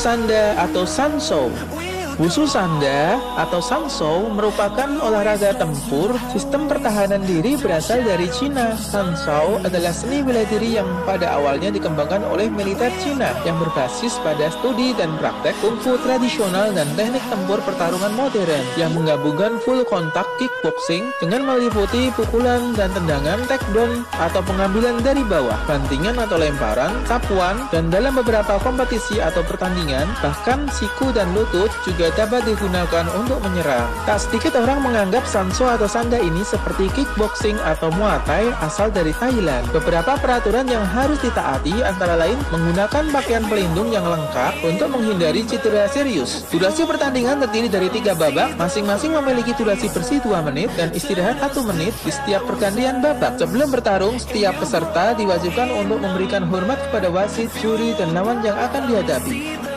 Sanda atau Sanso. Wusu Sanda atau Sanso merupakan olahraga tempur sistem pertahanan diri berasal dari Cina. Sansou adalah seni bela diri yang pada awalnya dikembangkan oleh militer Cina yang berbasis pada studi dan praktek kungfu tradisional dan teknik tempur pertarungan modern yang menggabungkan full kontak kickboxing dengan meliputi pukulan dan tendangan takedown atau pengambilan dari bawah, bantingan atau lemparan, sapuan, dan dalam beberapa kompetisi atau pertandingan bahkan siku dan lutut dapat digunakan untuk menyerang. Tak sedikit orang menganggap Sanso atau Sanda ini seperti kickboxing atau Muay Thai asal dari Thailand. Beberapa peraturan yang harus ditaati antara lain menggunakan pakaian pelindung yang lengkap untuk menghindari cedera serius. Durasi pertandingan terdiri dari tiga babak, masing-masing memiliki durasi bersih 2 menit dan istirahat 1 menit di setiap pergantian babak. Sebelum bertarung, setiap peserta diwajibkan untuk memberikan hormat kepada wasit, juri, dan lawan yang akan dihadapi.